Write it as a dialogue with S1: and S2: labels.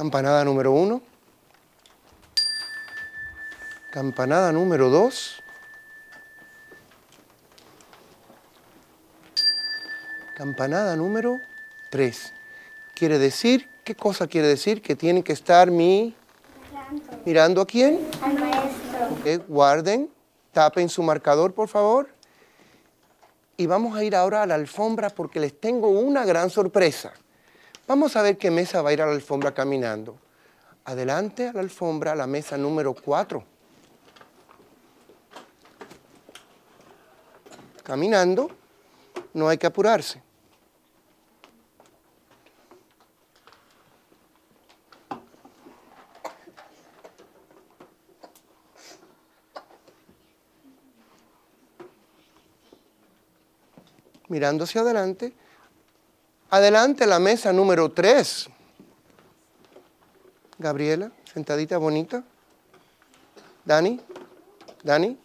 S1: Campanada número uno. Campanada número dos. Campanada número tres. Quiere decir, ¿qué cosa quiere decir? Que tiene que estar mi... ¿Mirando a quién?
S2: Al maestro.
S1: Guarden, tapen su marcador, por favor. Y vamos a ir ahora a la alfombra porque les tengo una gran sorpresa. Vamos a ver qué mesa va a ir a la alfombra caminando. Adelante a la alfombra, la mesa número 4. Caminando, no hay que apurarse. mirando hacia adelante. Adelante la mesa número 3. Gabriela, sentadita bonita. Dani, Dani.